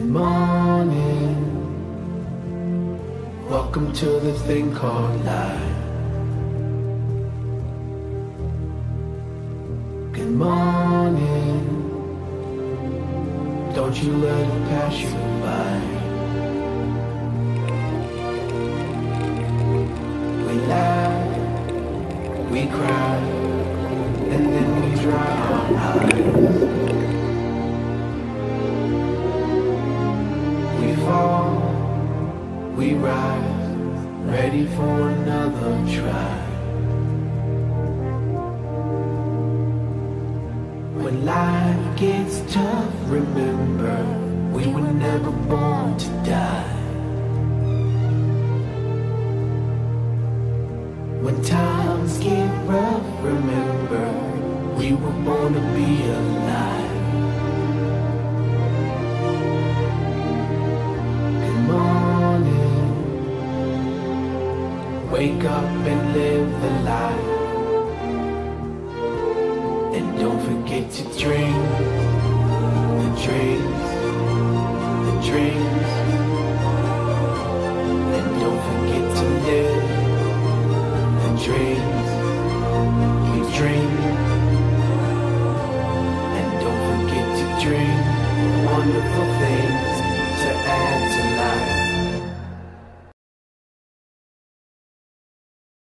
morning. Welcome to the thing called life. Good morning. Don't you let it pass you by. We laugh, we cry, and then we dry we rise, ready for another try. When life gets tough, remember we were never born to die. When times get rough, remember we were born to be alive. Wake up and live the life. And don't forget to dream the dreams, the dreams. And don't forget to live the dreams, you dream. And don't forget to dream the wonderful things.